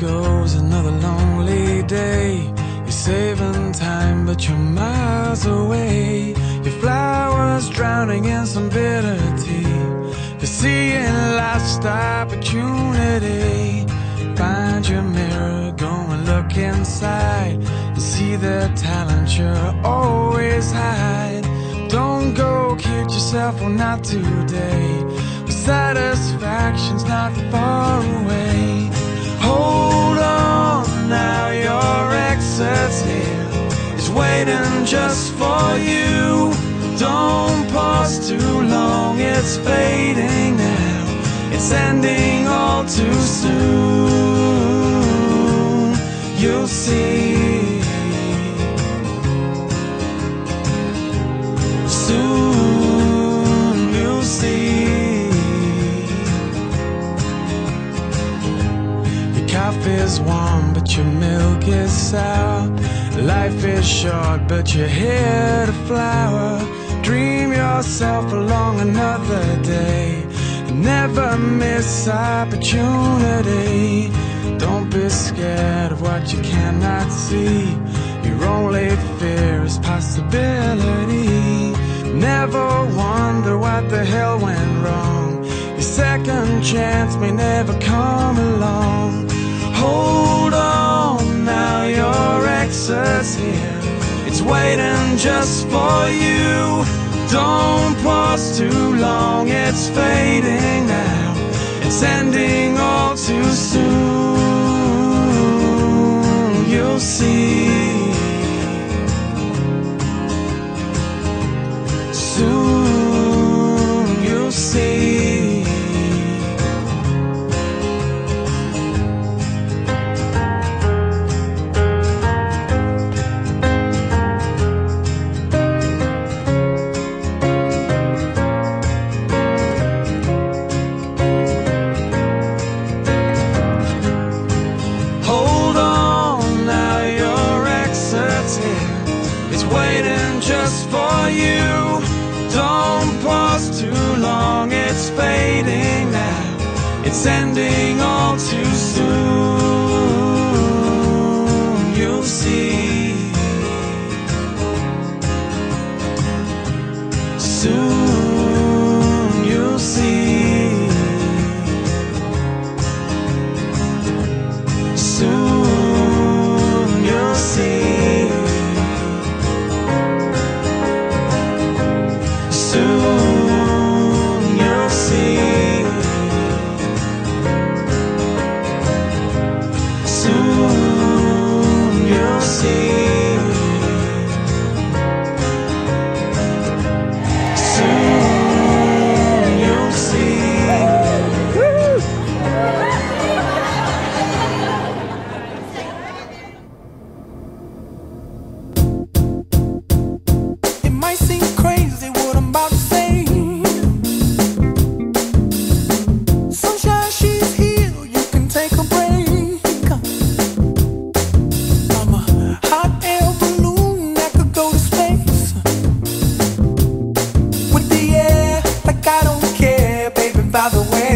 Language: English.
goes, another lonely day. You're saving time, but you're miles away. Your flowers drowning in some bitter tea. You're seeing lost opportunity. Find your mirror, go and look inside. And see the talent you're always hide. Don't go kid yourself, well, not today. Satisfaction's not far away. Hold on now, your exit's here. Is waiting just for you. Don't pause too long, it's fading now. It's ending all too soon. You'll see. Your milk is sour. Life is short, but you're here to flower. Dream yourself along another day. Never miss opportunity. Don't be scared of what you cannot see. Your only fear is possibility. Never wonder what the hell went wrong. Your second chance may never come along. Here. It's waiting just for you. Don't pause too long, it's fading now. It's fading now. It's ending all too soon. You'll see. Soon you'll see. Soon you'll see. Soon By the way,